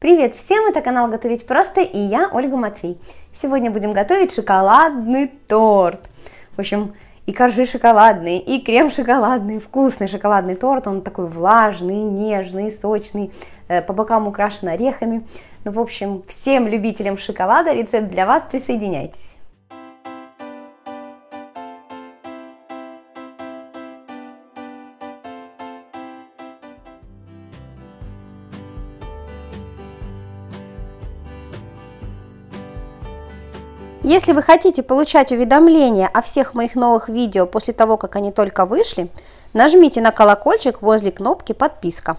Привет всем, это канал Готовить Просто и я, Ольга Матвей. Сегодня будем готовить шоколадный торт. В общем, и коржи шоколадные, и крем шоколадный, вкусный шоколадный торт. Он такой влажный, нежный, сочный, э, по бокам украшен орехами. Ну, в общем, всем любителям шоколада рецепт для вас, присоединяйтесь. Если вы хотите получать уведомления о всех моих новых видео после того, как они только вышли, нажмите на колокольчик возле кнопки «Подписка».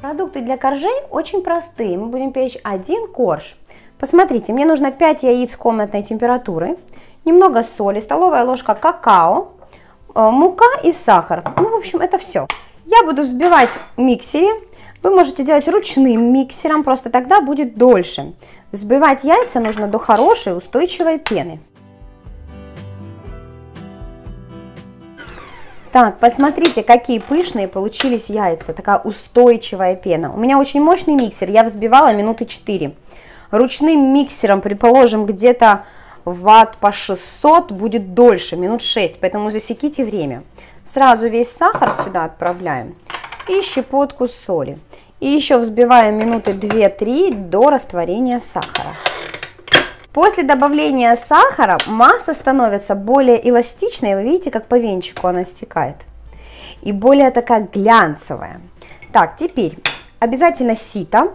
Продукты для коржей очень простые. Мы будем печь один корж. Посмотрите, мне нужно 5 яиц комнатной температуры, немного соли, столовая ложка какао, э, мука и сахар. Ну, в общем, это все. Я буду взбивать в миксере. Вы можете делать ручным миксером, просто тогда будет дольше. Взбивать яйца нужно до хорошей устойчивой пены. Так, посмотрите, какие пышные получились яйца. Такая устойчивая пена. У меня очень мощный миксер, я взбивала минуты 4. Ручным миксером, предположим, где-то ватт по 600 будет дольше, минут 6, поэтому засеките время. Сразу весь сахар сюда отправляем и щепотку соли. И еще взбиваем минуты 2-3 до растворения сахара. После добавления сахара масса становится более эластичной, вы видите, как по венчику она стекает. И более такая глянцевая. Так, теперь обязательно сито.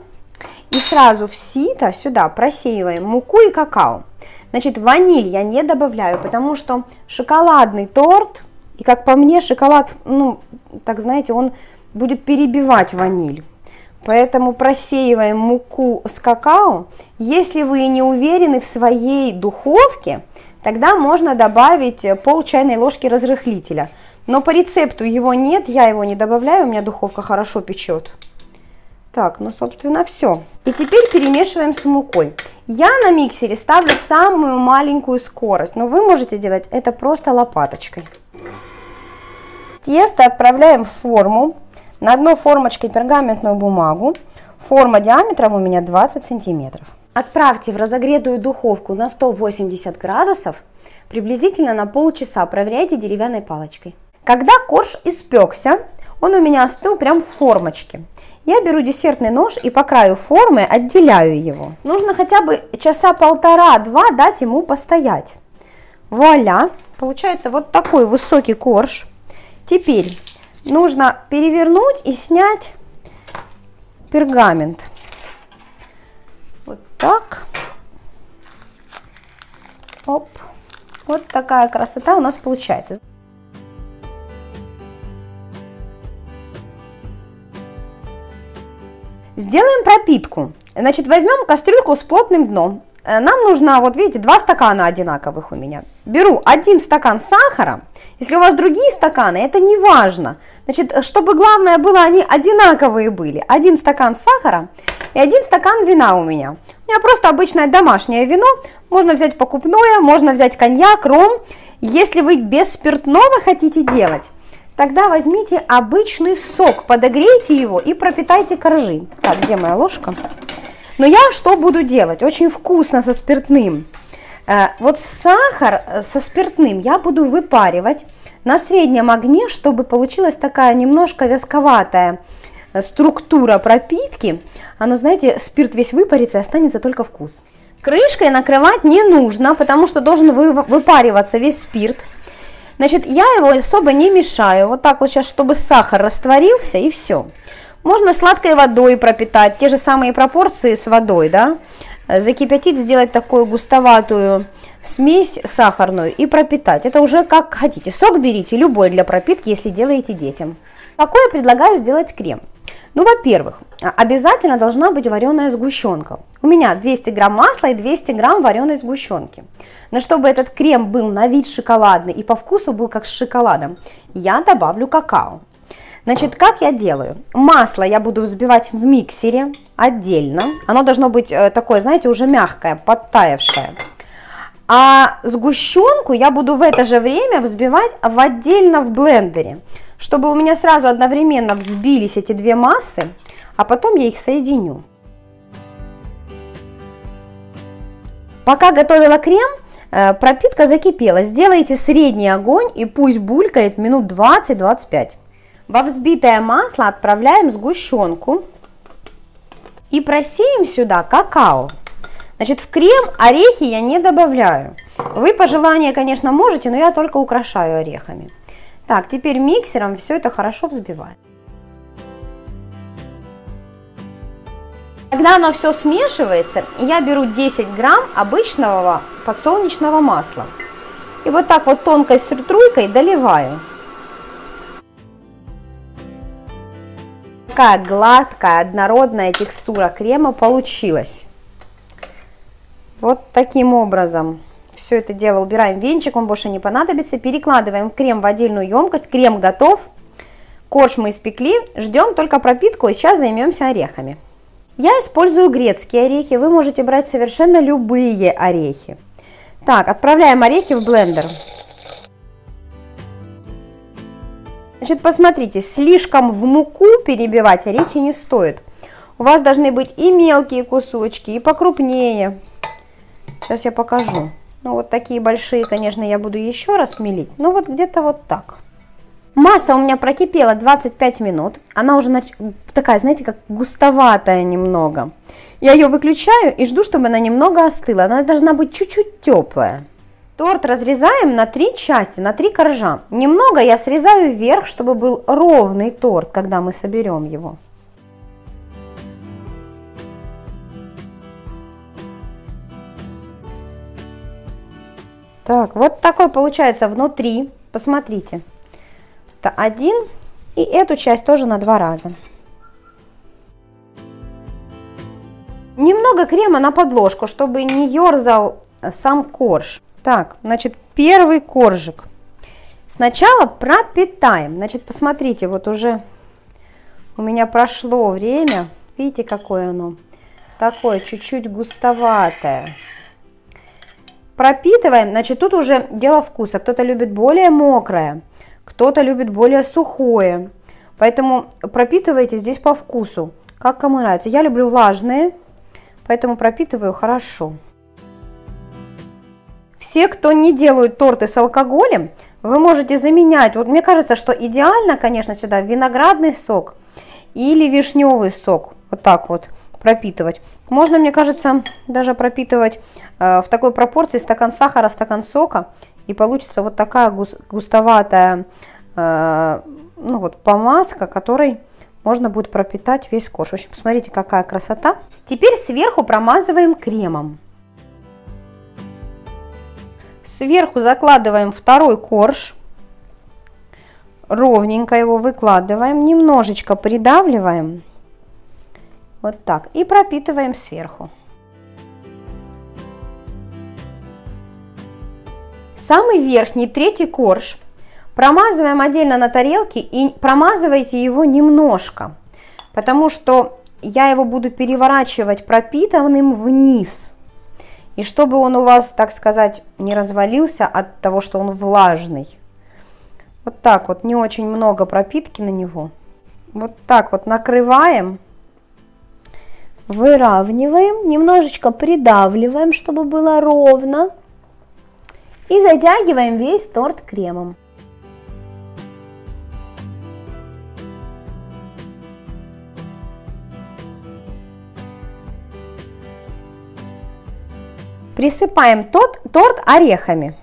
И сразу в сито сюда просеиваем муку и какао. Значит, ваниль я не добавляю, потому что шоколадный торт и как по мне, шоколад, ну, так знаете, он будет перебивать ваниль. Поэтому просеиваем муку с какао. Если вы не уверены в своей духовке, тогда можно добавить пол чайной ложки разрыхлителя. Но по рецепту его нет, я его не добавляю, у меня духовка хорошо печет. Так, ну, собственно, все. И теперь перемешиваем с мукой. Я на миксере ставлю самую маленькую скорость, но вы можете делать это просто лопаточкой. Тесто отправляем в форму. На дно формочкой пергаментную бумагу. Форма диаметром у меня 20 сантиметров. Отправьте в разогретую духовку на 180 градусов приблизительно на полчаса. Проверяйте деревянной палочкой. Когда корж испекся, он у меня остыл прям в формочке. Я беру десертный нож и по краю формы отделяю его. Нужно хотя бы часа полтора-два дать ему постоять. Вуаля! Получается вот такой высокий корж. Теперь нужно перевернуть и снять пергамент. Вот так. Оп. Вот такая красота у нас получается. Сделаем пропитку. Значит, возьмем кастрюльку с плотным дном. Э, нам нужно, вот видите, два стакана одинаковых у меня. Беру один стакан сахара. Если у вас другие стаканы, это не важно. Значит, чтобы главное было, они одинаковые были. Один стакан сахара и один стакан вина у меня. У меня просто обычное домашнее вино. Можно взять покупное, можно взять коньяк, ром. Если вы без спиртного хотите делать, тогда возьмите обычный сок, подогрейте его и пропитайте коржи. Так, где моя ложка? Но я что буду делать? Очень вкусно со спиртным. Э, вот сахар э, со спиртным я буду выпаривать на среднем огне, чтобы получилась такая немножко вязковатая э, структура пропитки. Оно, знаете, спирт весь выпарится и останется только вкус. Крышкой накрывать не нужно, потому что должен выпариваться весь спирт. Значит, я его особо не мешаю. Вот так вот сейчас, чтобы сахар растворился и все. Можно сладкой водой пропитать, те же самые пропорции с водой, да. Закипятить, сделать такую густоватую смесь сахарную и пропитать. Это уже как хотите. Сок берите любой для пропитки, если делаете детям. Какой я предлагаю сделать крем? Ну, во-первых, обязательно должна быть вареная сгущенка. У меня 200 грамм масла и 200 грамм вареной сгущенки. Но чтобы этот крем был на вид шоколадный и по вкусу был как с шоколадом, я добавлю какао. Значит, как я делаю? Масло я буду взбивать в миксере отдельно. Оно должно быть э, такое, знаете, уже мягкое, подтаявшее. А сгущенку я буду в это же время взбивать в отдельно в блендере, чтобы у меня сразу одновременно взбились эти две массы, а потом я их соединю. Пока готовила крем, э, пропитка закипела. Сделайте средний огонь и пусть булькает минут 20-25. Во взбитое масло отправляем сгущенку и просеем сюда какао. Значит, в крем орехи я не добавляю. Вы по желанию, конечно, можете, но я только украшаю орехами. Так, теперь миксером все это хорошо взбиваем. Когда оно все смешивается, я беру 10 грамм обычного подсолнечного масла. И вот так вот тонкой струйкой доливаю. Такая гладкая, однородная текстура крема получилась. Вот таким образом. Все это дело убираем венчик, он больше не понадобится. Перекладываем крем в отдельную емкость. Крем готов. Корж мы испекли. Ждем только пропитку и сейчас займемся орехами. Я использую грецкие орехи. Вы можете брать совершенно любые орехи. Так, отправляем орехи в блендер. Значит, посмотрите, слишком в муку перебивать орехи не стоит. У вас должны быть и мелкие кусочки, и покрупнее. Сейчас я покажу. Ну, вот такие большие, конечно, я буду еще раз мелить. Ну, вот где-то вот так. Масса у меня прокипела 25 минут. Она уже нач... такая, знаете, как густоватая немного. Я ее выключаю и жду, чтобы она немного остыла. Она должна быть чуть-чуть теплая. Торт разрезаем на три части, на три коржа. Немного я срезаю вверх, чтобы был ровный торт, когда мы соберем его. Так, вот такой получается внутри. Посмотрите. Это один. И эту часть тоже на два раза. Немного крема на подложку, чтобы не ерзал сам корж. Так, значит, первый коржик. Сначала пропитаем. Значит, посмотрите, вот уже у меня прошло время. Видите, какое оно? Такое чуть-чуть густоватое пропитываем, значит, тут уже дело вкуса. Кто-то любит более мокрое, кто-то любит более сухое. Поэтому пропитывайте здесь по вкусу, как кому нравится. Я люблю влажные, поэтому пропитываю хорошо. Все, кто не делают торты с алкоголем, вы можете заменять. Вот мне кажется, что идеально, конечно, сюда виноградный сок или вишневый сок. Вот так вот пропитывать. Можно, мне кажется, даже пропитывать э, в такой пропорции стакан сахара, стакан сока, и получится вот такая густоватая э, ну вот, помазка, которой можно будет пропитать весь корж. В общем, посмотрите, какая красота. Теперь сверху промазываем кремом. Сверху закладываем второй корж. Ровненько его выкладываем, немножечко придавливаем. Вот так. И пропитываем сверху. Самый верхний, третий корж промазываем отдельно на тарелке и промазывайте его немножко, потому что я его буду переворачивать пропитанным вниз. И чтобы он у вас, так сказать, не развалился от того, что он влажный. Вот так вот, не очень много пропитки на него. Вот так вот накрываем выравниваем, немножечко придавливаем, чтобы было ровно. И затягиваем весь торт кремом. Присыпаем тот, торт орехами.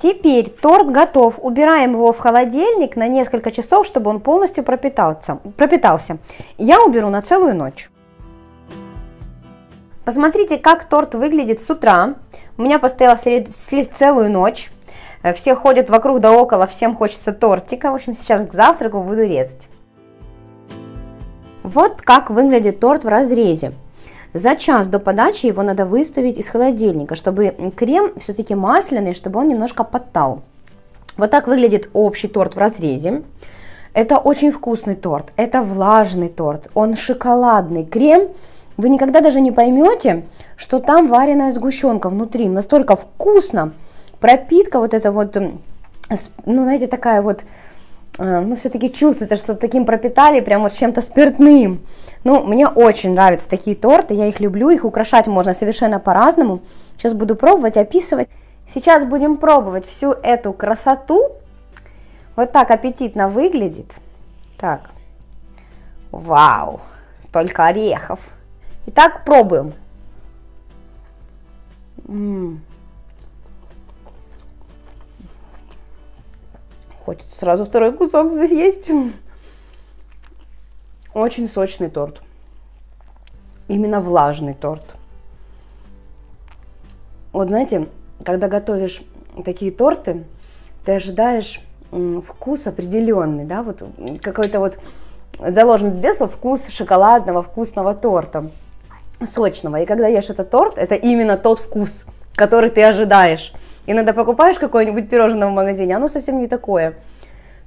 Теперь торт готов. Убираем его в холодильник на несколько часов, чтобы он полностью пропитался. пропитался. Я уберу на целую ночь. Посмотрите, как торт выглядит с утра. У меня постоял целую ночь. Все ходят вокруг да около, всем хочется тортика. В общем, сейчас к завтраку буду резать. Вот как выглядит торт в разрезе. За час до подачи его надо выставить из холодильника, чтобы крем все-таки масляный, чтобы он немножко подтал. Вот так выглядит общий торт в разрезе. Это очень вкусный торт, это влажный торт, он шоколадный, крем. Вы никогда даже не поймете, что там вареная сгущенка внутри, настолько вкусно. Пропитка вот эта вот, ну знаете, такая вот, ну все-таки чувствуется, что таким пропитали прям вот чем-то спиртным. Ну, мне очень нравятся такие торты, я их люблю, их украшать можно совершенно по-разному. Сейчас буду пробовать, описывать. Сейчас будем пробовать всю эту красоту. Вот так аппетитно выглядит. Так. Вау. Только орехов. Итак, пробуем. М-м. Хочется сразу второй кусок съесть. Очень сочный торт. Именно влажный торт. Вот знаете, когда готовишь такие торты, ты ожидаешь вкус определенный, да, вот какой-то вот заложен с детства вкус шоколадного вкусного торта, сочного. И когда ешь этот торт, это именно тот вкус, который ты ожидаешь. Иногда покупаешь какое-нибудь пирожное в магазине, оно совсем не такое.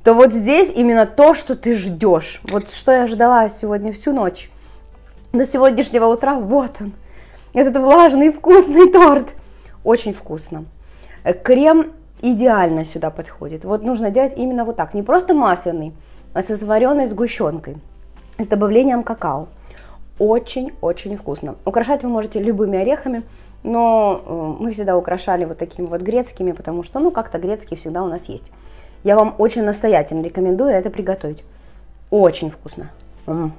То вот здесь именно то, что ты ждешь. Вот что я ждала сегодня всю ночь. До сегодняшнего утра, вот он. Этот влажный вкусный торт. Очень вкусно. Крем идеально сюда подходит. Вот нужно делать именно вот так. Не просто масляный, а со сваренной сгущенкой. С добавлением какао. Очень-очень вкусно. Украшать вы можете любыми орехами, но э, мы всегда украшали вот такими вот грецкими, потому что, ну, как-то грецкие всегда у нас есть. Я вам очень настоятельно рекомендую это приготовить. Очень вкусно. М-м.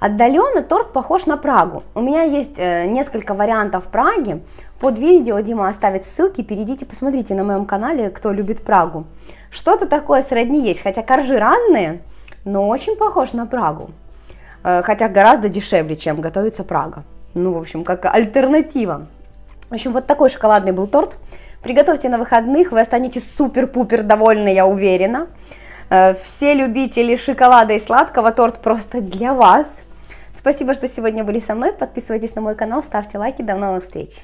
Отдаленно торт похож на Прагу. У меня есть э, несколько вариантов Праги. Под видео Дима оставит ссылки, перейдите, посмотрите на моем канале, кто любит Прагу. Что-то такое сродни есть, хотя коржи разные, но очень похож на Прагу. Э, хотя гораздо дешевле, чем готовится Прага. Ну, в общем, как альтернатива. В общем, вот такой шоколадный был торт. Приготовьте на выходных, вы останетесь супер-пупер довольны, я уверена. Э, все любители шоколада и сладкого, торт просто для вас. Спасибо, что сегодня были со мной. Подписывайтесь на мой канал, ставьте лайки. До новых встреч!